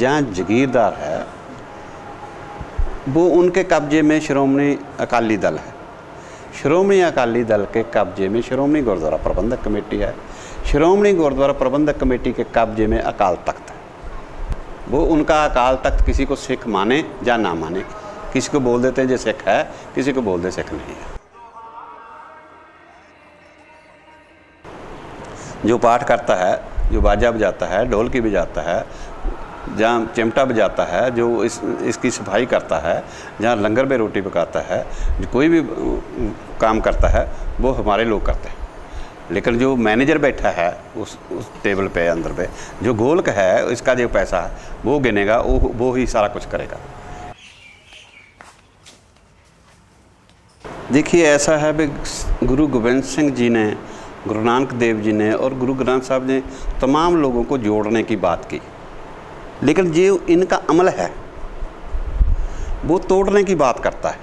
जहाँ जगीरदार है, वो उनके कब्जे में श्रोमणी अकाली दल है। श्रोमणी अकाली दल के कब्जे में श्रोमणी गुरुद्वारा प्रबंधक कमेटी है। श्रोमणी गुरुद्वारा प्रबंधक कमेटी के कब्जे में अकाल तख्त है। वो उनका अकाल तख्त किसी को सिख माने या ना माने, किसी को बोल देते हैं जो सिख है, किसी को बोल दे सिख नहीं है। जो पाठ करता है, जो बाजा बजाता है, ढोलकी बजाता है जहाँ चिमटा बजाता है, जो इस, इसकी सफ़ाई करता है, जहाँ लंगर में रोटी पकाता है, कोई भी, काम करता है, वो हमारे लोग करते हैं। लेकिन जो मैनेजर बैठा है, उस उस टेबल पे अंदर पे जो गोलक है, इसका जो पैसा है, वो गिनेगा, वो वो ही सारा कुछ करेगा। देखिए, ऐसा है भी गुरु गोविंद सिंह जी ने, गुरु नानक देव जी ने और गुरु ग्रंथ साहब ने तमाम लोगों को जोड़ने की बात की। लेकिन जो इनका अमल है। वो तोड़ने की बात करता है।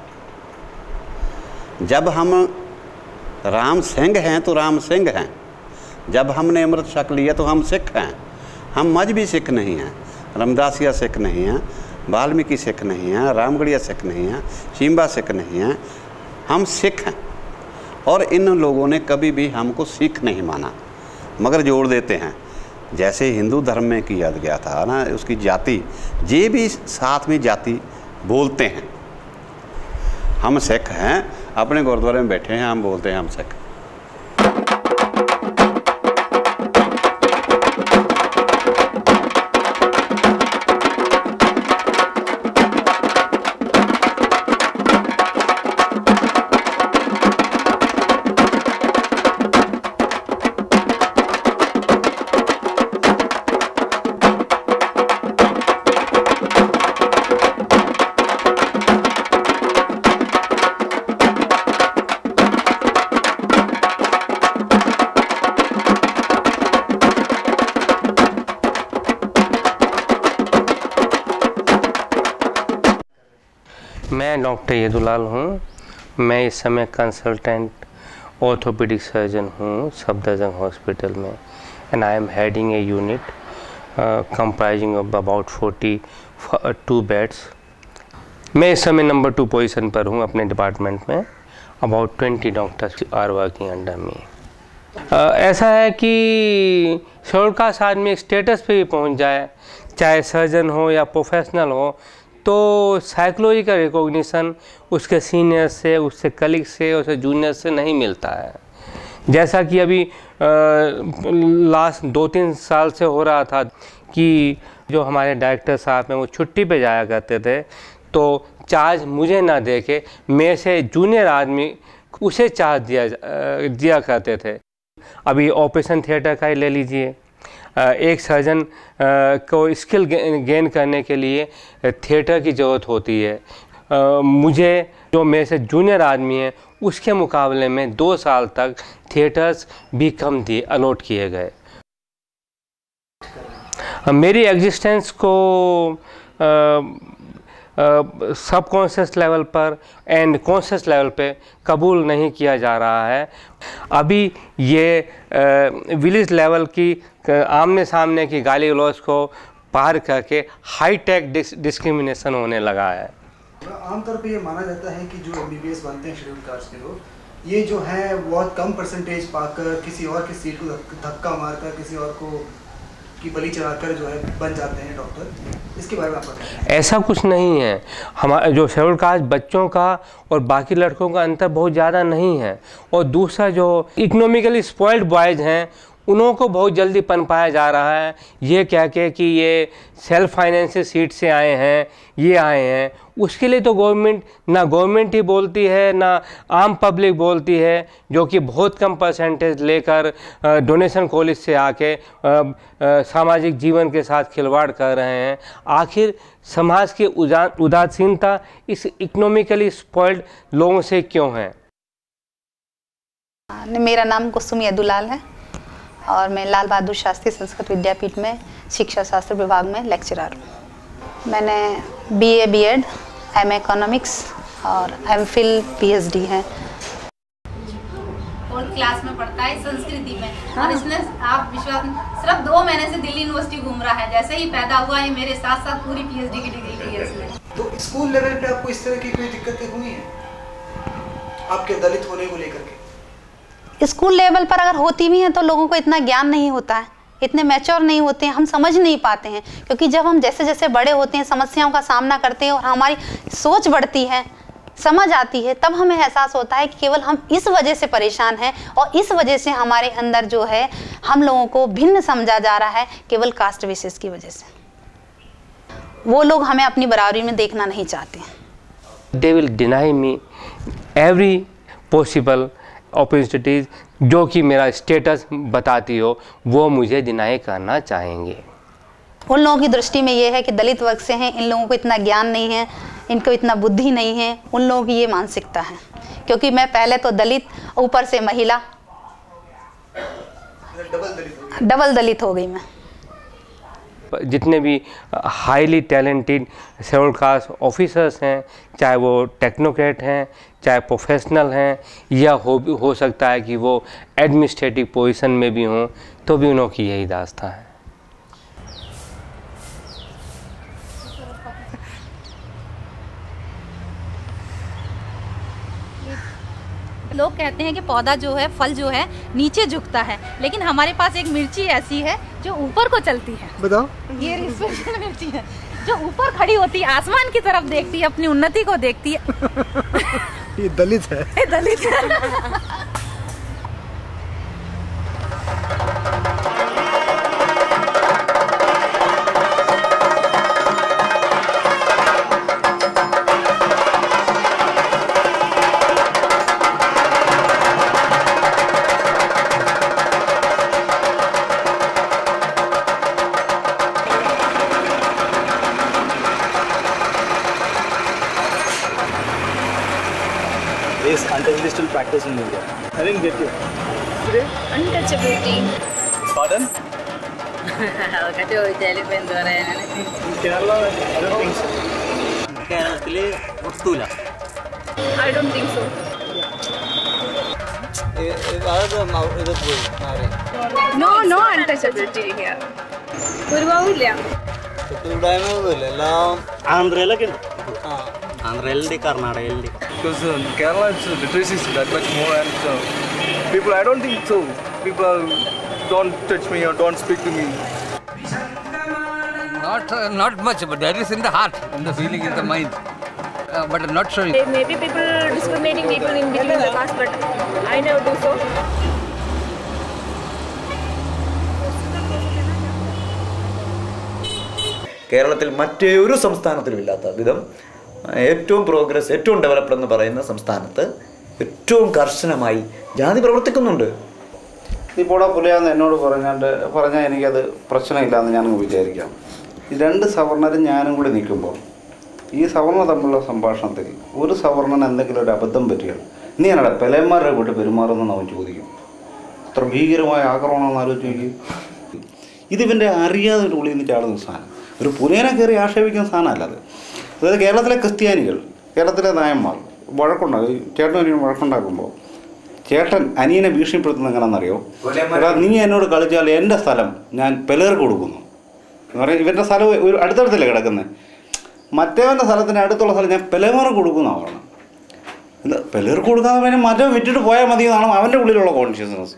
जब हम राम सिंह हैं तो राम सिंह हैं। जब हमने अमृत शक लिया तो हम सिख हैं। हम मजहबी सिख नहीं हैं। रमदासिया सिख नहीं हैं। वाल्मीकि सिख नहीं हैं। रामगढ़िया सिख नहीं हैं। शिम्बा सिख नहीं हैं। हम सिख हैं। और इन लोगों ने कभी भी हमको सिख नहीं माना। मगर जोड़ देते हैं। जैसे हिंदू धर्म में किया गया था ना, उसकी जाति, ये भी साथ में जाति बोलते हैं। हम सिख हैं, अपने गुरुद्वारे में बैठे हैं, हम बोलते हैं हम सिख। मैं डॉक्टर यदुलाल हूँ। मैं इस समय कंसल्टेंट ऑर्थोपेडिक सर्जन हूँ सफदरजंग हॉस्पिटल में। And I am heading a unit comprising of about forty two beds मैं इस समय नंबर टू पोजीशन पर हूँ अपने डिपार्टमेंट में। About twenty doctors are working under me ऐसा है कि शेड्यूल कास्ट आदमी स्टेटस पे भी पहुँच जाए, चाहे सर्जन हो या प्रोफेशनल हो तो साइकोलॉजिकल रिकॉग्निशन उसके सीनियर से, उससे कलीग से, उससे जूनियर से नहीं मिलता है। जैसा कि अभी लास्ट दो तीन साल से हो रहा था कि जो हमारे डायरेक्टर साहब हैं, वो छुट्टी पे जाया करते थे तो चार्ज मुझे ना दे के मेरे से जूनियर आदमी उसे चार्ज दिया दिया करते थे। अभी ऑपरेशन थिएटर का ही ले लीजिए। एक सर्जन को स्किल गेन करने के लिए थिएटर की ज़रूरत होती है। मुझे जो मेरे से जूनियर आदमी है, उसके मुकाबले में दो साल तक थिएटर्स भी कम दिए, अलॉट किए गए। मेरी एग्जिस्टेंस को सबकॉन्शियस लेवल पर एंड कॉन्शियस लेवल पे कबूल नहीं किया जा रहा है। अभी ये विलेज लेवल की आमने सामने की गाली गलौज को पार करके हाई टेक डिस, डिस्क्रिमिनेशन होने लगा है। आमतौर पे ये माना जाता है कि जो एम बी बनते हैं शेड्यूल कास्ट के लोग ये जो है बहुत कम परसेंटेज पाकर किसी और की सीट को धक्का मारकर किसी और को की बलि चढ़ाकर जो है बन जाते हैं डॉक्टर इसके बारे में ऐसा कुछ नहीं है। हमारा जो शेड्यूल कास्ट बच्चों का और बाकी लड़कों का अंतर बहुत ज़्यादा नहीं है। और दूसरा जो इकोनॉमिकली स्पॉइल्ड बॉयज़ हैं उन्हों को बहुत जल्दी पनपाया जा रहा है। ये कह के कि ये सेल्फ फाइनेंस सीट से आए हैं, ये आए हैं। उसके लिए तो गवर्नमेंट ना गवर्नमेंट ही बोलती है, ना आम पब्लिक बोलती है, जो कि बहुत कम परसेंटेज लेकर डोनेशन कॉलेज से आके सामाजिक जीवन के साथ खिलवाड़ कर रहे हैं। आखिर समाज की उदासीनता इस इकोनॉमिकली स्पॉइल्ड लोगों से क्यों है? मेरा नाम कुसुम यदुलाल है। और मैं लाल बहादुर शास्त्री संस्कृत विद्यापीठ में शिक्षा शास्त्र विभाग में लेक्चरर हूँ। मैंने B A B Ed M economics और M Phil P H D है। क्लास में पढ़ता है? संस्कृति में। और इसने आप विश्वास सिर्फ़ दो महीने से दिल्ली यूनिवर्सिटी घूम रहा है। जैसे ही पैदा हुआ ये मेरे साथ साथ पूरी पीएचडी की डिग्री ली है इसने तो स्कूल लेवल पे आपको इस तरह की कोई दिक्कतें हुई हैं? आपके दलित होने को लेकर के। स्कूल लेवल पर अगर होती भी हैं तो लोगों को इतना ज्ञान नहीं होता है, इतने मैच्योर नहीं होते हैं, हम समझ नहीं पाते हैं। क्योंकि जब हम जैसे जैसे बड़े होते हैं, समस्याओं का सामना करते हैं और हमारी सोच बढ़ती है, समझ आती है, तब हमें एहसास होता है कि केवल हम इस वजह से परेशान हैं और इस वजह से हमारे अंदर जो है, हम लोगों को भिन्न समझा जा रहा है, केवल कास्ट बेसिस की वजह से। वो लोग हमें अपनी बराबरी में देखना नहीं चाहते they will deny me every possible opportunities जो कि मेरा स्टेटस बताती हो वो मुझे डिनाई करना चाहेंगे। उन लोगों की दृष्टि में ये है कि दलित वर्ग से हैं इन लोगों को इतना ज्ञान नहीं है इनको इतना बुद्धि नहीं है उन लोगों की ये मानसिकता है। क्योंकि मैं पहले तो दलित ऊपर से महिला। डबल दलित हो डबल दलित हो गई मैं। जितने भी highly talented schedule caste officers हैं चाहे वो टेक्नोक्रेट हैं चाहे प्रोफेशनल हैं या हो भी हो सकता है कि वो एडमिनिस्ट्रेटिव पोजीशन में भी हों तो भी उन्हों की यही दास्ता है। लोग कहते हैं कि पौधा जो है फल जो है नीचे झुकता है लेकिन हमारे पास एक मिर्ची ऐसी है जो ऊपर को चलती है। बताओ। ये स्पेशल मिर्ची है। जो ऊपर खड़ी होती है आसमान की तरफ़ देखती है अपनी उन्नति को देखती है ये दलित है ये दलित है। practice in India. I didn't get you. Untouchability. Pardon? അതൊക്കെ ചോദിച്ചാൽ ഇപ്പൊ എന്ത് പറയാനാണ് In Kerala, I don't think so. കേരളത്തിൽ ഒട്ടൂല ഐ ഡോണ്ട് തിങ്ക് സോ ഇത് പോയി നോ നോ അൺടച്ചബിലിറ്റി ഹിയർ തൊട്ടുകൂടായ്മയൊന്നുമില്ല എല്ലാം ആന്ധ്രയിലൊക്കെ ഉണ്ട് ആ ആന്ധ്രയിലുണ്ട് കർണാടകയിലുണ്ട് Because uh, Kerala, it's, uh, literacy is that much more, and uh, people, I don't think so. People are, don't touch me or don't speak to me. Not uh, not much, but there is in the heart, in the feeling, in the mind, uh, but I'm not sure Maybe people discriminating people in between the past but I never do so. കേരളത്തിൽ മറ്റേ ഒരു സംസ്ഥാനത്തിലും ഇല്ലാത്ത വിധം ഏറ്റവും progress ഏറ്റവും developed എന്ന് പറയുന്ന സംസ്ഥാനത്ത് ഏറ്റവും കർശനമായി ജാതി പ്രവർത്തിക്കുന്നുണ്ട്. നീ പോടാ പുലിയാന്ന് എന്നോട് പറഞ്ഞാണ്ട് പറഞ്ഞാൽ എനിക്കത് പ്രശ്നമില്ലാന്ന് ഞാൻ വിചാരിക്കാം. രണ്ട് സവർണരും ഞാനും കൂടി നിൽക്കുമ്പോൾ ഈ സവർണ തമ്മിലുള്ള സംഭാഷണത്തിൽ ഒരു സവർണന് എന്തെങ്കിലും ഒരു അബദ്ധം പറ്റിയാൽ നീ എന്നടാ പെലയന്മാരുടെ കൂട്ടി പെരുമാറുന്നെന്ന് അവൻ ചോദിക്കും. അത്ര ഭീകരമായ ആക്രമണമെന്ന് ആലോചിച്ച് നോക്കി ഇതിവന്റെ അറിയാതെ ഒരു ഉള്ളിൽ നിന്ന് ചാടുന്ന സാധനം. ഒരു പുലിയനെ കയറി ആക്ഷേപിക്കുന്ന സാധനമല്ല അത്. അതായത് കേരളത്തിലെ ക്രിസ്ത്യാനികൾ കേരളത്തിലെ നായന്മാർ വഴക്കുണ്ടാകും ചേട്ടനും അനിയനും വഴക്കുണ്ടാക്കുമ്പോൾ ചേട്ടൻ അനിയനെ ഭീഷണിപ്പെടുത്തുന്നത് എങ്ങനെയാണെന്നറിയോ എടാ നീ എന്നോട് കളിച്ചാൽ എന്റെ സ്ഥലം ഞാൻ പിലർക്ക് കൊടുക്കുന്നു. എന്ന് പറഞ്ഞാൽ ഇവന്റെ സ്ഥലം ഒരു അടുത്തടുത്തല്ലേ കിടക്കുന്നത് മറ്റേവന്റെ സ്ഥലത്തിന് അടുത്തുള്ള സ്ഥലം ഞാൻ പെലേമാർക്ക് കൊടുക്കുന്നതാണ് ആളാണ് എന്താ പിലർക്ക് കൊടുക്കാതെ പിന്നെ മറ്റേ വിറ്റിട്ട് പോയാൽ മതി എന്നാണ് അവന്റെ ഉള്ളിലുള്ള കോൺഷ്യസ്നസ്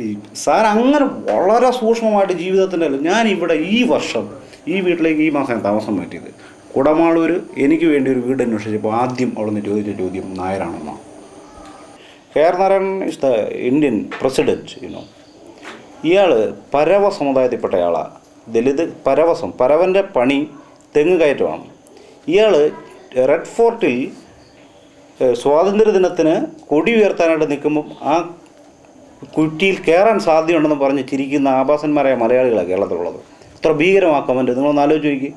ഈ സാർ അങ്ങനെ വളരെ സൂക്ഷ്മമായിട്ട് ജീവിതത്തിന്റെ ഞാൻ ഇവിടെ ഈ വർഷം ഈ വീട്ടിലേക്ക് ഈ മാസം താമസം മാറ്റിയത്. കുടമാളൂർ എനിക്ക് വേണ്ടി ഒരു വീട് അന്വേഷിച്ചപ്പോൾ ആദ്യം അവിടെ നിന്ന് ചോദിച്ച ചോദ്യം നായരാണെന്നാണ് K R Narayanan is the Indian president you know ഇയാൾ പരവ സമുദായത്തിൽപ്പെട്ടയാളാണ് ദലിത് പരവസം പരവന്റെ പണി തെങ്ങ് കയറ്റമാണ്. ഇയാൾ റെഡ് ഫോർട്ടിൽ സ്വാതന്ത്ര്യദിനത്തിന് കൊടി ഉയർത്താനായിട്ട് നിൽക്കുമ്പം ആ കുറ്റിയിൽ കയറാൻ സാധ്യതയുണ്ടെന്ന് പറഞ്ഞ് ചിരിക്കുന്ന ആഭാസന്മാരായ മലയാളികളാണ് കേരളത്തിലുള്ളത്. ഇത്ര ഭീകരമാക്കാൻ വേണ്ടി നിങ്ങളൊന്ന് ആലോചിച്ച് നോക്കി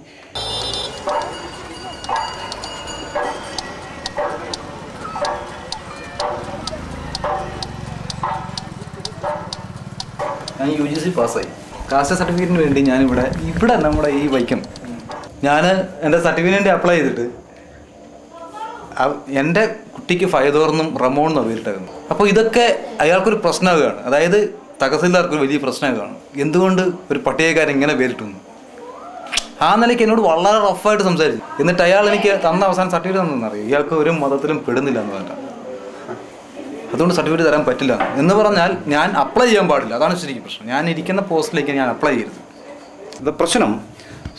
ജി പാസ്സായി. കാസ്റ്റ് സർട്ടിഫിക്കറ്റിന് വേണ്ടി ഞാനിവിടെ ഇവിടെ നമ്മുടെ ഈ വൈക്കം. ഞാൻ എന്റെ സർട്ടിഫിക്കറ്റിന്റെ അപ്ലൈ ചെയ്തിട്ട് എന്റെ കുട്ടിക്ക് ഫയതോർന്നും റമോൺ എന്ന പേരിട്ടായിരുന്നു അപ്പോൾ ഇതൊക്കെ അയാൾക്കൊരു പ്രശ്നമാകുകയാണ് അതായത് തഹസിൽദാർക്ക് വലിയ പ്രശ്നമാകുകയാണ് എന്തുകൊണ്ട് ഒരു പട്ടികക്കാരൻ ഇങ്ങനെ പേരിട്ടുന്നു? ആ നിലയ്ക്ക് എന്നോട് വളരെ റഫായിട്ട് സംസാരിച്ചു. എന്നിട്ട് അയാൾ എനിക്ക് തന്ന അവസാനം സർട്ടിഫിക്കറ്റ് തന്നറിയാം ഇയാൾക്ക് ഒരു മതത്തിലും പെടുന്നില്ല എന്ന് പറഞ്ഞാൽ അതുകൊണ്ട് സർട്ടിഫിക്കറ്റ് തരാൻ പറ്റില്ല എന്ന് പറഞ്ഞാൽ ഞാൻ അപ്ലൈ ചെയ്യാൻ പാടില്ല. അതാണ് ശരിക്കും പ്രശ്നം. ഞാൻ ഇരിക്കുന്ന പോസ്റ്റിലേക്ക് ഞാൻ അപ്ലൈ ചെയ്യരുത്. ഇത് പ്രശ്നം.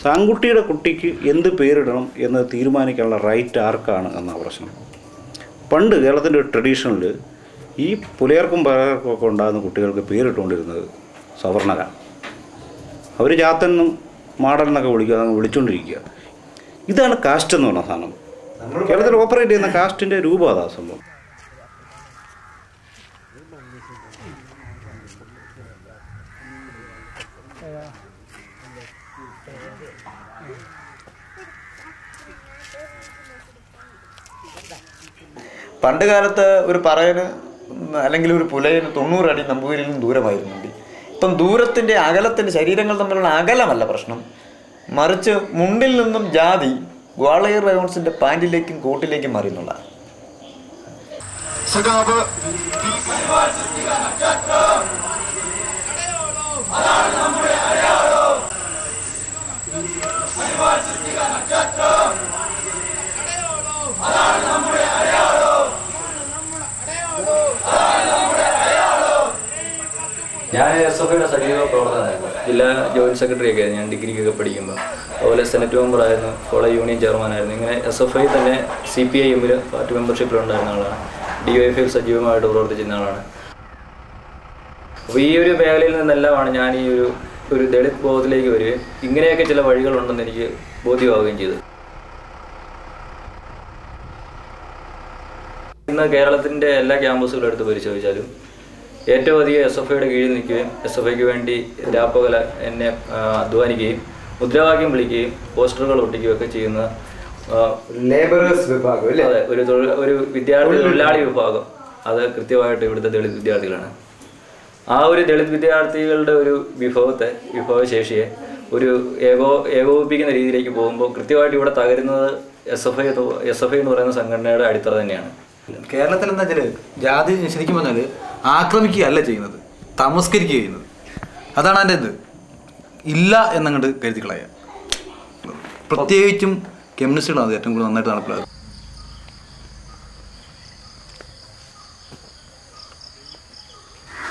സാങ്കുട്ടിയുടെ കുട്ടിക്ക് എന്ത് പേരിടണം എന്ന് തീരുമാനിക്കാനുള്ള റൈറ്റ് ആർക്കാണ് എന്നാ പ്രശ്നം. പണ്ട് കേരളത്തിന്റെ ഒരു ട്രഡീഷനിൽ ഈ പുലയർക്കും പലർക്കും ഒക്കെ ഉണ്ടാകുന്ന കുട്ടികൾക്ക് പേരിട്ടുകൊണ്ടിരുന്നത് സവർണരാണ് അവർ ജാത്തെന്നും മാടൻ എന്നൊക്കെ വിളിക്കുക അതങ്ങ് വിളിച്ചുകൊണ്ടിരിക്കുക ഇതാണ് കാസ്റ്റ് എന്ന് പറഞ്ഞ സാധനം. കേരളത്തിൽ ഓപ്പറേറ്റ് ചെയ്യുന്ന കാസ്റ്റിന്റെ രൂപം അതാ സംഭവം. പണ്ട് കാലത്ത് ഒരു പറയന് അല്ലെങ്കിൽ ഒരു പുലയന് തൊണ്ണൂറ് അടി നിന്നും ദൂരമായിരുന്നുണ്ട് ഇപ്പം ദൂരത്തിന്റെ അകലത്തിന്റെ ശരീരങ്ങൾ തമ്മിലുള്ള അകലമല്ല പ്രശ്നം. മറിച്ച് മുണ്ടിൽ നിന്നും ജാതി ഗ്വാളിയർ റയോൺസിന്റെ പാന്റിലേക്കും കോട്ടിലേക്കും മാറിയുന്നുള്ള അതാണ് നമ്മുടെ സഖാവ് ഞാൻ എസ് എഫ് ഐയുടെ സജീവ പ്രവർത്തനമായിരുന്നു ജില്ലാ ജോയിന്റ് സെക്രട്ടറി ഒക്കെ ഞാൻ ഡിഗ്രിക്കൊക്കെ പഠിക്കുമ്പോൾ അതുപോലെ സെനറ്റ് മെമ്പറായിരുന്നു കോളേജ് യൂണിയൻ ചെയർമാനായിരുന്നു ഇങ്ങനെ എസ് എഫ് ഐ തന്നെ സി പി ഐ എമ്മിൽ പാർട്ടി മെമ്പർഷിപ്പിലുണ്ടായിരുന്ന ആളാണ്. ഡി വൈ എഫ് സജീവമായിട്ട് പ്രവർത്തിച്ചിരുന്ന ആളാണ്. അപ്പോൾ ഈ ഒരു മേഖലയിൽ നിന്നെല്ലാമാണ് ഞാൻ ഈ ഒരു ഒരു ദളിത് ബോധത്തിലേക്ക് വരികയും ഇങ്ങനെയൊക്കെ ചില വഴികളുണ്ടെന്ന് എനിക്ക് ബോധ്യമാവുകയും ചെയ്തത് ഇന്ന് കേരളത്തിന്റെ എല്ലാ ക്യാമ്പസുകളും എടുത്ത് പരിശോധിച്ചാലും ഏറ്റവും അധികം എസ് എഫ് ഐയുടെ കീഴിൽ നിൽക്കുകയും എസ് എഫ് ഐക്ക് വേണ്ടി രാപ്പകല എന്നെ അധ്വാനിക്കുകയും മുദ്രാവാക്യം വിളിക്കുകയും പോസ്റ്ററുകൾ ഒട്ടിക്കുകയും ഒക്കെ ചെയ്യുന്ന ലേബറേഴ്സ് വിഭാഗം അതെ ഒരു തൊഴിൽ ഒരു വിദ്യാർത്ഥി തൊഴിലാളി വിഭാഗം. അത് കൃത്യമായിട്ട് ഇവിടുത്തെ ദളിത് വിദ്യാർത്ഥികളാണ്. ആ ഒരു ദളിത് വിദ്യാർത്ഥികളുടെ ഒരു വിഭവത്തെ വിഭവശേഷിയെ ഒരു ഏകോ ഏകോപിപ്പിക്കുന്ന രീതിയിലേക്ക് പോകുമ്പോൾ കൃത്യമായിട്ട് ഇവിടെ തകരുന്നത് S F I S F I എന്ന് പറയുന്ന സംഘടനയുടെ അടിത്തറ തന്നെയാണ്. കേരളത്തിൽ എന്താ വെച്ചാൽ ജാതി ശരിക്കും പറഞ്ഞാൽ ആക്രമിക്കുകയല്ല ചെയ്യുന്നത്. തമസ്കരിക്കുക ചെയ്യുന്നത്. അതാണ് അതിന്റെ ഇത്. ഇല്ല എന്നങ്ങോട്ട് കരുതി കളയുക പ്രത്യേകിച്ചും കമ്മ്യൂണിസ്റ്റുകളാണ് ഏറ്റവും കൂടുതൽ നന്നായിട്ട് നടപ്പിലാക്കുക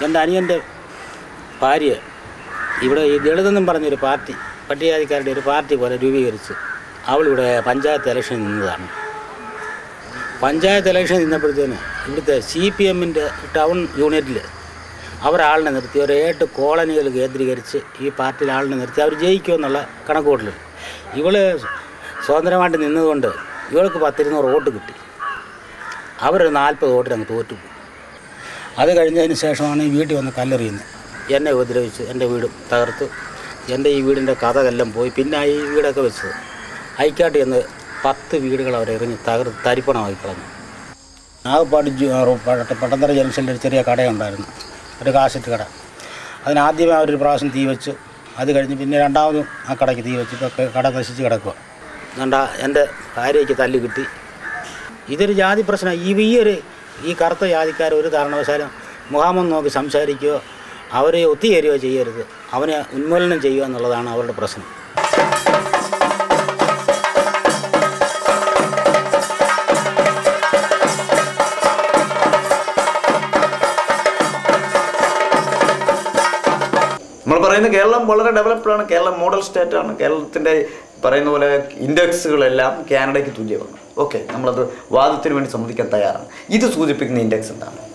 എന്റെ അനിയന്റെ ഭാര്യ ഇവിടെ ഈ ദളിതെന്നും പറഞ്ഞൊരു പാർട്ടി പട്ടികജാതിക്കാരുടെ ഒരു പാർട്ടി പോലെ രൂപീകരിച്ച് അവളിവിടെ പഞ്ചായത്ത് ഇലക്ഷൻ നിന്നതാണ്. പഞ്ചായത്ത് ഇലക്ഷൻ നിന്നപ്പോഴത്തേന് ഇവിടുത്തെ സി പി എമ്മിന്റെ ടൗൺ യൂണിറ്റിൽ അവരാളിനെ നിർത്തി ഒരു ഏട്ട് കോളനികൾ കേന്ദ്രീകരിച്ച് ഈ പാർട്ടിയിൽ ആളിനെ നിർത്തി അവർ ജയിക്കുമെന്നുള്ള കണക്കുകൂട്ടൽ ഇവൾ സ്വതന്ത്രമായിട്ട് നിന്നതുകൊണ്ട് ഇവൾക്ക് പത്തിരുന്നൂറ് വോട്ട് കിട്ടി. അവരൊരു നാൽപ്പത് വോട്ടിന് അങ്ങ് തോറ്റു അത് കഴിഞ്ഞതിന് ശേഷമാണ് ഈ വീട്ടിൽ വന്ന് കല്ലെറിയുന്നത്. എന്നെ ഉപദ്രവിച്ച് എന്റെ വീട് തകർത്ത് എന്റെ ഈ വീടിന്റെ കഥകളെല്ലാം പോയി പിന്നെ ഈ വീടൊക്കെ വെച്ചത്. ഐക്കാട്ടി എന്ന് പത്ത് വീടുകൾ അവർ എറിഞ്ഞ് തകർത്ത് തരിപ്പണമായി കളഞ്ഞു നാഗപ്പാടി പട്ടത്തറ ജംഗ്ഷനിൽ ഒരു ചെറിയ കടയുണ്ടായിരുന്നു. ഒരു കാശറ്റ് കട. അതിനാദ്യമേ അവരൊരു പ്രാവശ്യം തീ വെച്ച് അത് കഴിഞ്ഞ് പിന്നെ രണ്ടാമതും ആ കടയ്ക്ക് തീ വെച്ച് കട നശിച്ച് കിടക്കുക എന്താ എന്റെ ഭാര്യയ്ക്ക് തല്ല് കിട്ടി. ഇതൊരു ജാതി പ്രശ്നം ഈ ഈ ഒരു ഈ കറുത്ത ജാതിക്കാർ ഒരു കാരണവശാലും മുഖാമം നോക്കി സംസാരിക്കുകയോ അവരെ ഒത്തുചേരുകയോ ചെയ്യരുത്. അവനെ ഉന്മൂലനം ചെയ്യുക എന്നുള്ളതാണ് അവരുടെ പ്രശ്നം. പറയുന്ന കേരളം വളരെ ഡെവലപ്ഡാണ് കേരളം മോഡൽ സ്റ്റേറ്റ് ആണ്. കേരളത്തിന്റെ പറയുന്ന പോലെ ഇൻഡെക്സുകളെല്ലാം കാനഡയ്ക്ക് തുല്യമാണ്. ഓക്കെ നമ്മളത് വാദത്തിന് വേണ്ടി സമ്മതിക്കാൻ തയ്യാറാണ്. ഇത് സൂചിപ്പിക്കുന്ന ഇൻഡെക്സ് എന്താണ്?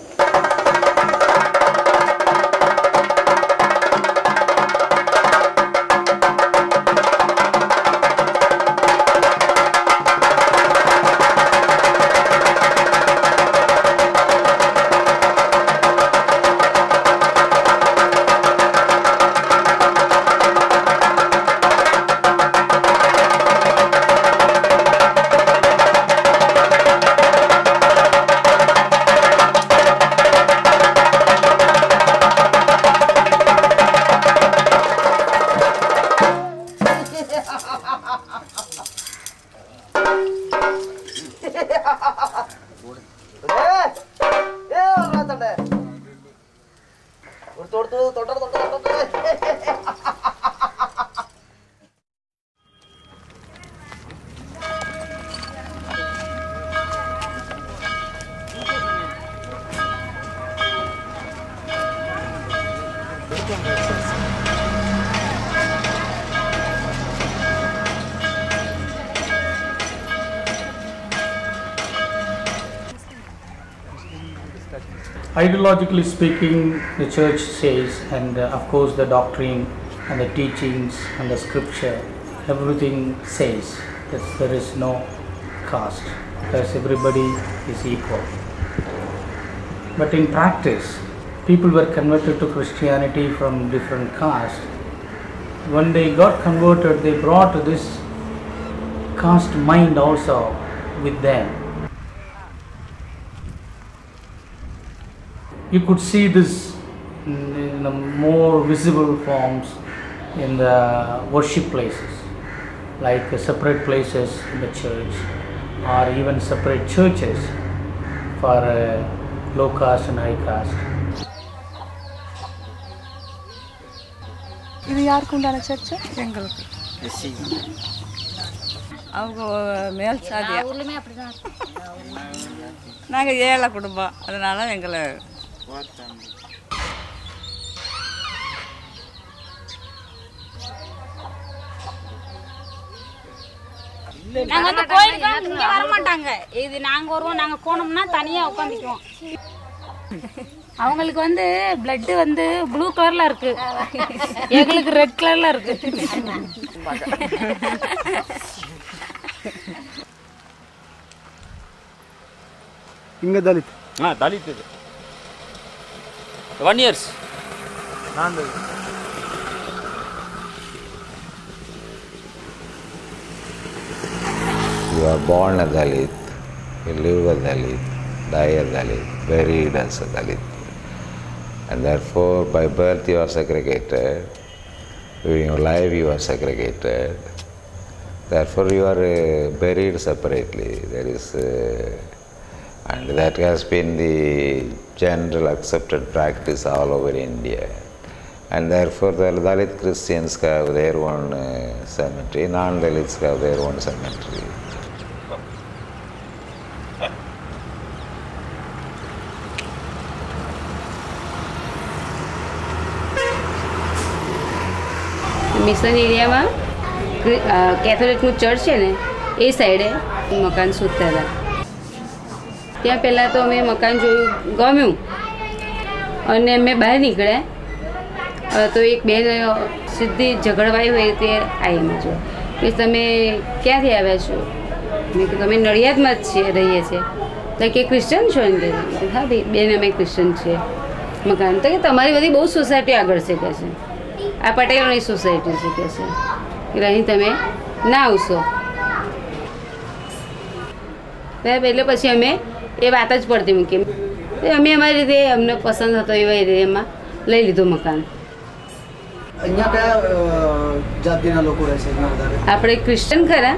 Ideologically speaking, the church says, and uh, of course the doctrine and the teachings and the scripture, everything says that there is no caste, because everybody is equal. But in practice, people were converted to Christianity from different castes. When they got converted, they brought this caste mind also with them. You could see this in, in the more visible forms in the worship places, like uh, separate places in the church, or even separate churches for uh, low caste and high caste. இது யாருக்கு உண்டான church எங்களுக்கு அவங்க மேல் அப்படிதான் நாங்கள் ஏழை குடும்பம் அதனால எங்களை நாங்க வந்து கோயிலுக்கு இங்க வர மாட்டாங்க. இது நாங்க வருவோம் நாங்க போனோம்னா தனியா உட்காந்துக்குவோம் அவங்களுக்கு வந்து பிளட் வந்து ப்ளூ கலர்ல இருக்கு. எங்களுக்கு ரெட் கலர்ல இருக்கு. இங்க தலித். ஆ தலித் இது. One years. You are born a Dalit, you live a Dalit, die a Dalit, buried as a Dalit. And therefore, by birth you are segregated, during your life you are segregated, therefore you are uh, buried separately. There is uh, and that has been the general accepted practice all over India. And therefore, the Dalit Christians have their own uh, cemetery, non Dalits have their own cemetery. Mission એરિયામાં ક્રિ- અ, કેથોલિકનું church છે ને એ સાઈડે મકાન શોધતા હતા ત્યાં પહેલાં તો અમે મકાન જોયું, ગમ્યું. અને અમે બહાર નીકળ્યા. તો એક બેન સીધી ઝઘડવાઈ હોય તે આવી એમાં જો. કે તમે ક્યાંથી આવ્યા છો? મેં કીધું, અમે નડિયાદમાં જ છીએ, રહીએ છીએ. તો કે ક્રિશ્ચન છો કે. હા ભાઈ, બેન અમે ક્રિશ્ચન છીએ. મકાન તો કે તમારી બધી બહુ સોસાયટી આગળ છે કે છે. આ પટેલોની સોસાયટી છે કે છે. એટલે અહીં તમે ના આવશો. બરાબર એટલે પછી અમે એ વાત જ પડતી મૂકી તો અમે અમારી રીતે અમને પસંદ હતો એવા એરિયામાં લઈ લીધું મકાન. અહીંયા કયા અ, જાતિના લોકો રહે છે અહીંયા વધારે આપણે ક્રિશ્ચન ખરા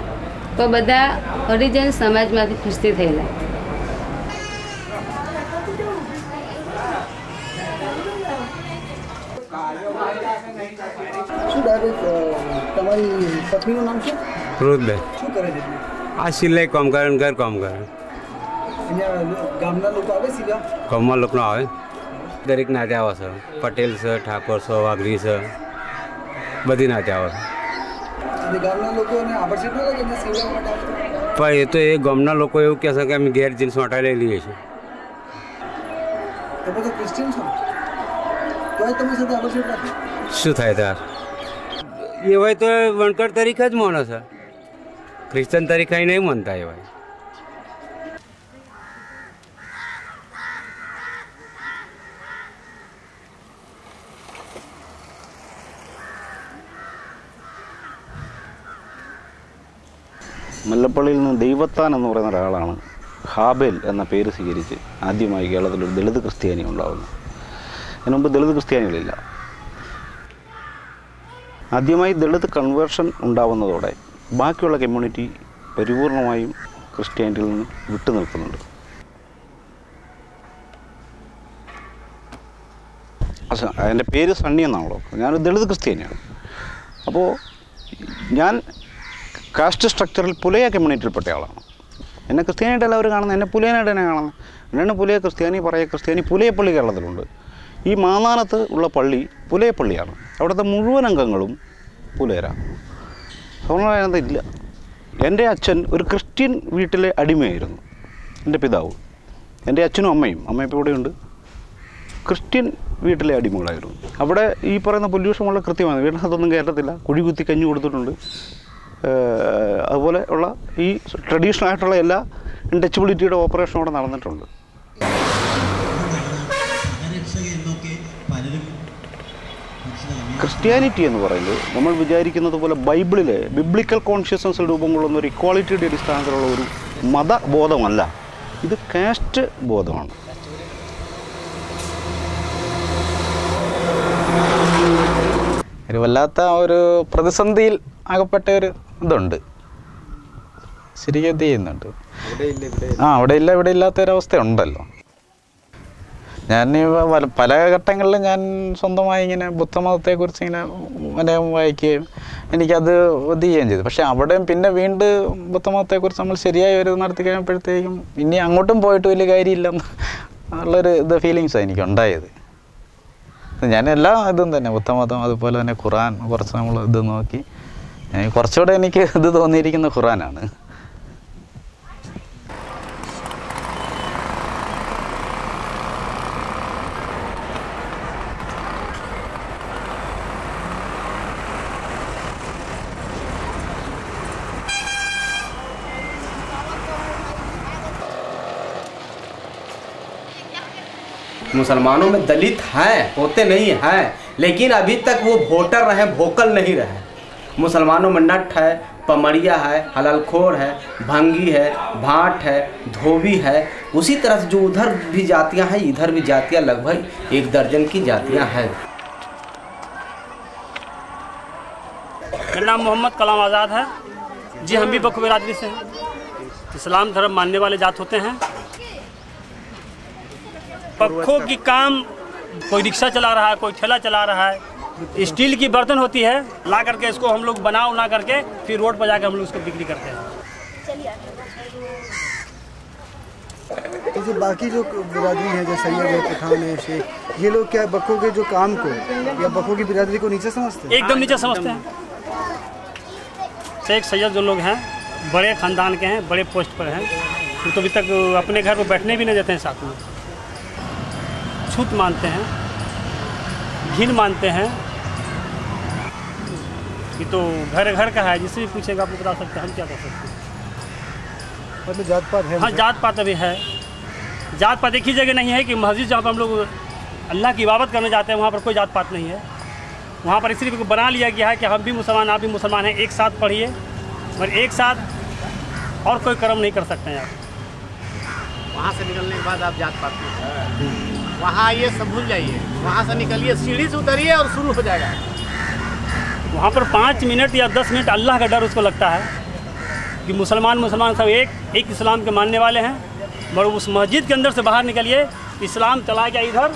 તો બધા હરિજન સમાજમાંથી ખ્રિસ્તી થયેલા. તમારી પત્નીનું નામ શું? ક્રોધબેન શું કરે છે? આ સિલાઈ કામ કરે ઘર કામ કરે ગામના લોકો આવે સીધા? ગામમાં લોકો આવે. દરેક નાતે આવે છે. પટેલ છે ઠાકોર છે વાઘરી છે. બધી નાતે આવે છે? પણ એ તો એ ગામના લોકો એવું કહે છે કે અમે ઘેર જીન્સ માટે લઈ લઈએ છીએ. શું થાય તાર? એ હોય તો વણકર તરીકે જ માનો છે. ક્રિશ્ચન તરીકે નહીં માનતા એ હોય മുല്ലപ്പള്ളിയിൽ നിന്ന് ദൈവത്താൻ എന്ന് പറയുന്ന ഒരാളാണ് ഹാബേൽ എന്ന പേര് സ്വീകരിച്ച് ആദ്യമായി കേരളത്തിൽ ഒരു ദളിത് ക്രിസ്ത്യാനി ഉണ്ടാകുന്നത് അതിനു മുമ്പ് ദളിത് ക്രിസ്ത്യാനികളില്ല. ആദ്യമായി ദളിത് കൺവേർഷൻ ഉണ്ടാവുന്നതോടെ ബാക്കിയുള്ള കമ്മ്യൂണിറ്റി പരിപൂർണമായും ക്രിസ്ത്യാനിറ്റിയിൽ നിന്ന് വിട്ടു നിൽക്കുന്നുണ്ട്. എന്റെ പേര് സണ്ണി എന്നാണല്ലോ. ഞാൻ ദളിത് ക്രിസ്ത്യാനിയാണ്. അപ്പോൾ ഞാൻ കാസ്റ്റ് സ്ട്രക്ചറിൽ പുലയ കമ്മ്യൂണിറ്റിയിൽപ്പെട്ട ആളാണ് എന്നെ ക്രിസ്ത്യാനിയായിട്ടല്ല അവർ കാണുന്നത് എന്നെ പുലയനായിട്ട് തന്നെ കാണുന്നത്. രണ്ട് പുലയ ക്രിസ്ത്യാനി പറയ ക്രിസ്ത്യാനി പുലയപ്പള്ളി കേരളത്തിലുണ്ട്. ഈ മാന്നാനത്ത് ഉള്ള പള്ളി പുലയപ്പള്ളിയാണ് അവിടുത്തെ മുഴുവൻ അംഗങ്ങളും പുലയരാണ് സവർണരായനത് ഇല്ല. എന്റെ അച്ഛൻ ഒരു ക്രിസ്ത്യൻ വീട്ടിലെ അടിമയായിരുന്നു എന്റെ പിതാവ്. എന്റെ അച്ഛനും അമ്മയും അമ്മ ഇപ്പോൾ ഇവിടെയുണ്ട്. ക്രിസ്ത്യൻ വീട്ടിലെ അടിമകളായിരുന്നു. അവിടെ ഈ പറയുന്ന പൊല്യൂഷൻ വളരെ കൃത്യമാണ്. വീടിനകത്തൊന്നും കയറ്റത്തില്ല. കുഴി കുത്തി കഞ്ഞി കൊടുത്തിട്ടുണ്ട്. അതുപോലെ ഉള്ള ഈ ട്രഡീഷണൽ ആയിട്ടുള്ള എല്ലാ ഇൻടച്ചബിലിറ്റിയുടെ ഓപ്പറേഷൻ അവിടെ നടന്നിട്ടുണ്ട്. ക്രിസ്ത്യാനിറ്റി എന്ന് പറയുന്നത് നമ്മൾ വിചാരിക്കുന്നത് പോലെ ബൈബിളിലെ ബിബ്ലിക്കൽ കോൺഷ്യസ്നസ് രൂപം കൊള്ളുന്ന ഒരു ഇക്വാളിറ്റിയുടെ അടിസ്ഥാനത്തിലുള്ള ഒരു മതബോധമല്ല. ഇത് കാസ്റ്റ് ബോധമാണ്. ഒരു വല്ലാത്ത ഒരു പ്രതിസന്ധിയിൽ അകപ്പെട്ട ഒരു ഇതുണ്ട്. ശരിക്കും ഇത് ചെയ്യുന്നുണ്ട്. ആ അവിടെ ഇല്ല ഇവിടെ ഇല്ലാത്തൊരവസ്ഥ ഉണ്ടല്ലോ ഞാൻ പല ഘട്ടങ്ങളിലും ഞാൻ സ്വന്തമായി ഇങ്ങനെ ബുദ്ധമതത്തെക്കുറിച്ച് ഇങ്ങനെ ഇങ്ങനെ വായിക്കുകയും എനിക്കത് ഇത് ചെയ്യുകയും ചെയ്തു. പക്ഷേ അവിടെയും പിന്നെ വീണ്ടും ബുദ്ധമതത്തെക്കുറിച്ച് നമ്മൾ ശരിയായി ഒരു നടത്തി കഴിയുമ്പോഴത്തേക്കും ഇനി അങ്ങോട്ടും പോയിട്ട് വലിയ കാര്യമില്ലെന്ന് ഉള്ളൊരു ഇത് ഫീലിങ്സാണ് എനിക്ക് ഉണ്ടായത് ഞാൻ എല്ലാ ഇതും തന്നെ ബുദ്ധമതം അതുപോലെ തന്നെ ഖുറാൻ കുറച്ച് നമ്മൾ ഇത് നോക്കി. കുറച്ചുകൂടെ എനിക്ക് ഇത് തോന്നിയിരിക്കുന്ന ഖുറാനാണ് मुसलमानों में दलित हैं होते नहीं हैं लेकिन अभी तक वो वोटर रहे वोकल नहीं रहे मुसलमानों में नट है पमड़िया है, हललखोर है, भंगी है, भाट है, धोबी है। उसी तरह से जो उधर भी जातियाँ हैं, इधर भी जातियाँ लगभग एक दर्जन की जातियाँ हैं। मेरा नाम मोहम्मद कलाम आज़ाद है। जी, हम भी बखू बिरादरी से हैं। इस्लाम धर्म मानने वाले जात होते हैं। पक्खों की काम कोई रिक्शा चला रहा है, कोई ठेला चला रहा है स्टील की बर्तन होती है ला करके इसको हम लोग बना उना करके फिर रोड पर जाकर हम लोग उसको बिक्री करते हैं। तो जो बाकी जो बिरादरी है जो सैयद है पठान है शेख ये लोग क्या बखों के जो काम को या बखों की बिरादरी को नीचे समझते हैं? एकदम नीचे समझते हैं। शेख सैयद जो लोग हैं बड़े खानदान के हैं बड़े पोस्ट पर हैं वो तो अभी तक अपने घर पर बैठने भी नहीं देते हैं साथ में। छूत मानते हैं। घिन मानते हैं। कि तो घर घर का है जिससे भी पूछेगा आपको बता सकते हैं हम क्या कर सकते हैं। मतलब जात पात है हाँ जात पात अभी है। जात पात एक ही जगह नहीं है कि मस्जिद जहाँ पर हम लोग अल्लाह की इबादत करने जाते हैं वहाँ पर कोई जात पात नहीं है। वहाँ पर इसलिए बना लिया गया है कि हम भी मुसलमान आप भी मुसलमान हैं एक साथ पढ़िए और एक साथ और कोई कर्म नहीं कर सकते हैं आप। वहाँ से निकलने के बाद आप जात पात वहाँ आइए सब भूल जाइए। वहाँ से निकलिए सीढ़ी से उतरिए और शुरू हो जाएगा। वहाँ पर पाँच मिनट या दस मिनट अल्लाह का डर उसको लगता है कि मुसलमान मुसलमान सब एक एक इस्लाम के मानने वाले हैं। मगर उस मस्जिद के अंदर से बाहर निकलिए इस्लाम चला गया इधर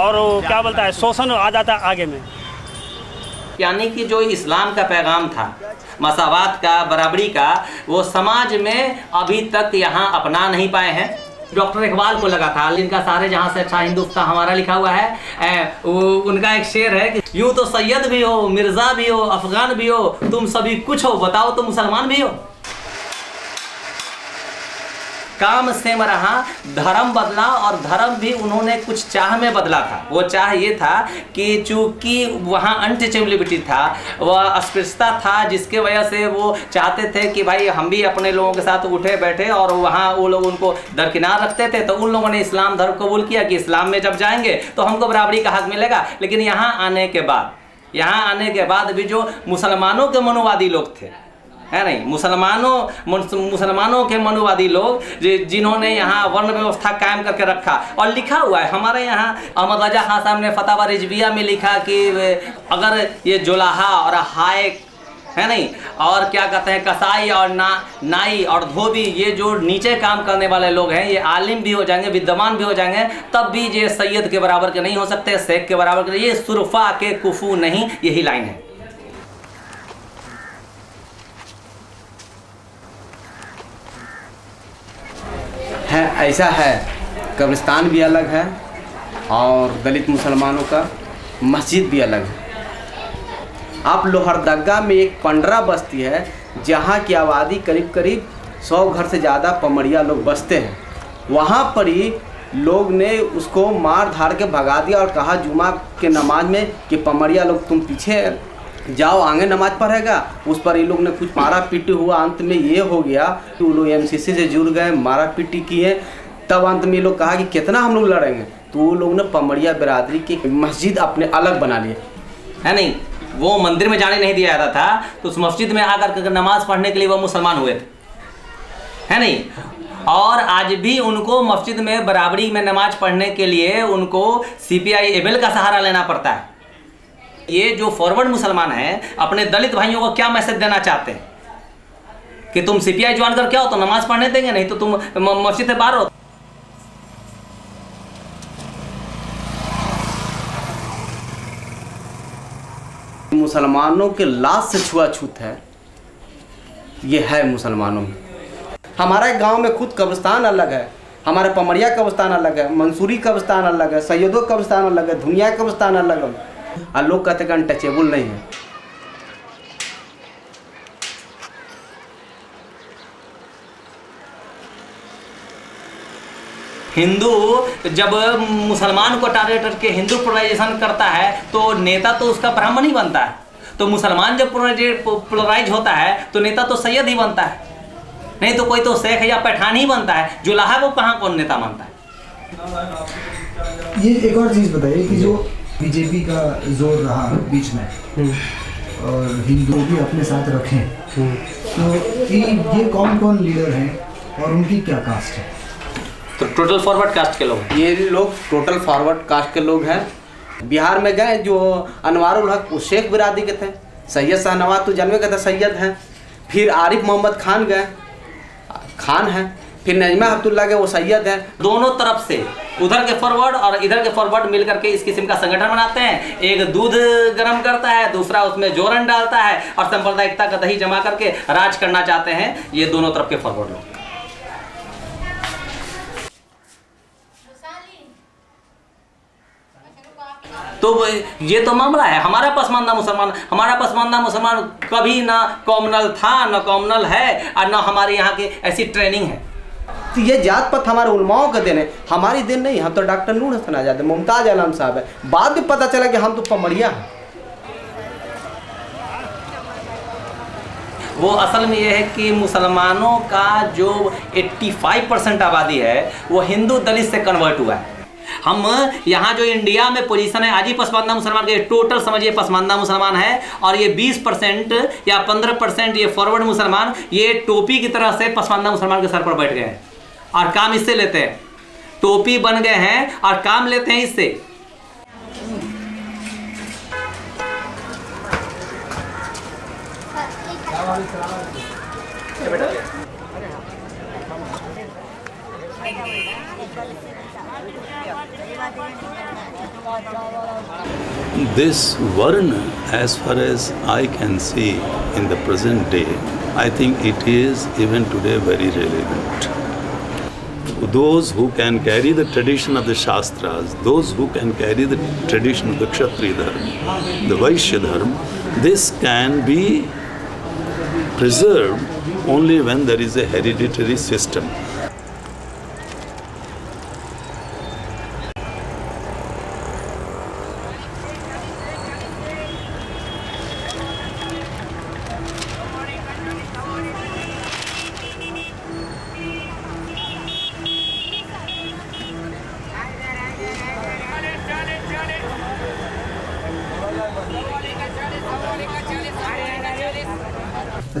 और क्या बोलता है शोषण आ जाता है आगे में। यानी कि जो इस्लाम का पैगाम था मसावत का बराबरी का वो समाज में अभी तक यहाँ अपना नहीं पाए हैं। डॉक्टर इकबाल को लगा था। इनका सारे जहाँ से अच्छा हिंदुस्तान हमारा लिखा हुआ है ए, वो उनका एक शेर है कि यूँ तो सैयद भी हो मिर्ज़ा भी हो अफगान भी हो तुम सभी कुछ हो बताओ तो मुसलमान भी हो? काम सेम रहा धर्म बदला और धर्म भी उन्होंने कुछ चाह में बदला था। वो चाह ये था कि चूँकि वहाँ अनटचेबिलिटी था, वह अस्पृश्यता था, जिसके वजह से वो चाहते थे कि भाई हम भी अपने लोगों के साथ उठे बैठे और वहाँ वो लोग उनको दरकिनार रखते थे तो उन लोगों ने इस्लाम धर्म कबूल किया कि इस्लाम में जब जाएँगे तो हमको बराबरी का हक मिलेगा। लेकिन यहाँ आने के बाद, यहाँ आने के बाद भी जो मुसलमानों के मनोवादी लोग थे है नहीं? मुसलमानों मुसलमानों के मनुवादी लोग जिन्होंने यहाँ वर्ण व्यवस्था कायम करके रखा और लिखा हुआ है। हमारे यहाँ अहमद रजा खान साहब ने फतावा रिजविया में लिखा कि अगर ये जोलाहा और हाय, है नहीं? और क्या कहते हैं, कसाई और ना, नाई और धोबी, ये जो नीचे काम करने वाले लोग हैं, ये आलिम भी हो जाएँगे विद्वान भी हो जाएँगे, तब भी ये सैयद के बराबर के नहीं हो सकते, शेख के बराबर के ये सुरफा के कुफू नहीं, यही लाइन है है ऐसा है। कब्रिस्तान भी अलग है और दलित मुसलमानों का मस्जिद भी अलग है। आप लोहरदगा में एक पंडरा बस्ती है, जहाँ की आबादी करीब करीब सौ घर से ज़्यादा पमड़िया लोग बसते हैं। वहाँ पर ही लोग ने उसको मार धार के भगा दिया और कहा जुमा के नमाज़ में कि पमड़िया लोग तुम पीछे जाओ, आगे नमाज़ पढ़ेगा। उस पर ये लोग ने कुछ मारा पीटी हुआ। अंत में ये हो गया कि वो लोग एमसीसी से जुड़ गए, मारा पीटी किए। तब अंत में ये लोग कहा कि कितना हम लोग लड़ेंगे? तो वो लोग ने पमड़िया बिरादरी की मस्जिद अपने अलग बना लिए। है नहीं? वो मंदिर में जाने नहीं दिया जाता था तो उस मस्जिद में आकर नमाज़ पढ़ने के लिए वो मुसलमान हुए थे। है नहीं? और आज भी उनको मस्जिद में बराबरी में नमाज़ पढ़ने के लिए उनको सीपीआई एबेल का सहारा लेना पड़ता है। ये जो फॉरवर्ड मुसलमान हैं, अपने दलित भाइयों को क्या मैसेज देना चाहते हैं? कि तुम सीपीआई ज्वाइन कर क्या हो तो नमाज़ पढ़ने देंगे, नहीं तो तुम मस्जिद से बाहर हो। मुसलमानों के लाश से छुआछूत है, ये है मुसलमानों में। हमारे गाँव में खुद कब्रिस्तान अलग है, हमारे पमरिया कब्रिस्तान अलग है, मंसूरी कब्रिस्तान अलग है, सैयदो कब्रिस्तान अलग है, धुनिया कब्रिस्तान अलग है। और लोग कहते हैं कि अनटचेबल नहीं है। हिंदू जब मुसलमान को टारगेट करके हिंदू पोलराइजेशन करता है तो नेता तो उसका ब्राह्मण ही बनता है। तो मुसलमान जब पोलराइज होता है तो नेता तो सैयद ही बनता है। नहीं तो कोई तो शेख या पठान ही बनता है। जुलाहा को कहाँ कौन नेता मानता है? ये एक और चीज़ बताइए कि जो बीजेपी का ज़ोर रहा बीच में। और हिंदू भी अपने साथ रखें। तो ये कौन कौन लीडर हैं और उनकी क्या कास्ट है? तो टोटल फॉरवर्ड कास्ट के लोग ये लोग टोटल फॉरवर्ड कास्ट के लोग हैं। बिहार में गए जो अनवारुल हक वो शेख बिरादी के थे। सैयद शाहनवाज तो जन्मे के थे सैयद हैं। फिर आरिफ मोहम्मद खान गए। खान हैं। फिर नजमा अब्दुल्ला के वो सैयद हैं। दोनों तरफ़ से उधर के फॉरवर्ड और इधर के फॉरवर्ड मिल करके इस किस्म का संगठन बनाते हैं। एक दूध गर्म करता है दूसरा उसमें जोरन डालता है और सांप्रदायिकता का दही जमा करके राज करना चाहते हैं। ये दोनों तरफ़ के फॉरवर्ड लोग। तो ये तो मामला है। हमारा पसमानदा मुसलमान हमारा पसमानदा मुसलमान कभी ना कॉमनल था ना कॉमनल है और ना हमारे यहाँ की ऐसी ट्रेनिंग है। तो ये जात पथ हमारे उलमाओं का दिन है। हमारी दिन नहीं, हम तो डॉक्टर नूर हसन आज़ाद है, मुमताज़ आलम साहब है। बाद में पता चला कि हम तो पमड़िया हैं। वो असल में ये है कि मुसलमानों का जो 85 परसेंट आबादी है, वो हिंदू दलित से कन्वर्ट हुआ है। हम यहाँ जो इंडिया में पोजीशन है, आज ही पसमानदा मुसलमान के टोटल समझिए पसमानदा मुसलमान है, और ये 20 परसेंट या 15 परसेंट ये फॉरवर्ड मुसलमान, ये टोपी की तरह से पसमानदा मुसलमान के सर पर बैठ गए हैं। और काम इससे लेते हैं टोपी बन गए हैं और काम लेते हैं इससे This Varna, as far as I can see in the present day, I think it is even today very relevant. Those who can carry the tradition of the Shastras, those who can carry the tradition of the Kshatriya Dharma, the Vaishya Dharma, this can be preserved only when there is a hereditary system.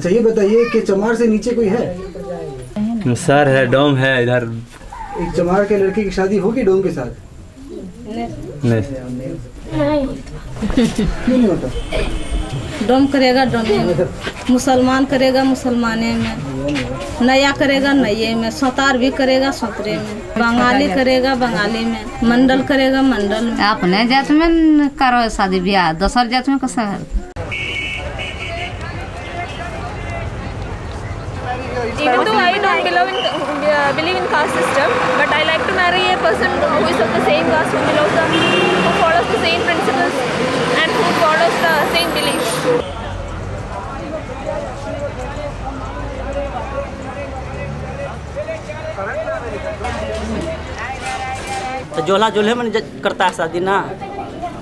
अच्छा ये बताइए कि चमार से नीचे कोई है? Sir है डोम है इधर। एक चमार के लड़के की शादी होगी डोम के साथ? नहीं। क्यों नहीं होता? डोम करेगा डोमे। में मुसलमान करेगा मुसलमाने में। नया करेगा नये में। सौतार भी करेगा सौतरे में। बंगाली करेगा बंगाली में। मंडल करेगा मंडल में। अपने जात में करो शादी ब्याह दोसर जात में कैसा Even though I don't belong in, uh, believe in caste system, but I like to marry a person who is of the same caste, who belongs the, who follows the same principles, and who follows the same beliefs. तो जोला जोले में करता है शादी ना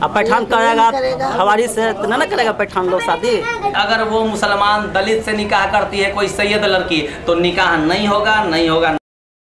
अब पैठान करेगा हवारी से तो ना ना करेगा पैठान लोग शादी अगर वो मुसलमान दलित से निकाह करती है कोई सैयद लड़की तो निकाह नहीं होगा नहीं होगा